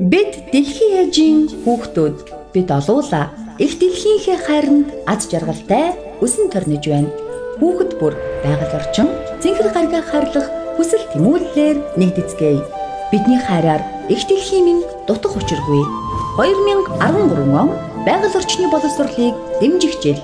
Бид дэлхийн ээжийн хүүхдүүд бид олуула их дэлхийнхээ хайранд аз жаргалтай өсөн төрнөж байна. Хүүхэд бүр байгаль орчин зинхэр гаргаа харлах хүсэл тэмүүллээр нэгдэцгээе. Бидний хайраар их дэлхийн минь дутах учиргүй. 2013 он байгаль орчны боловсролыг дэмжих жил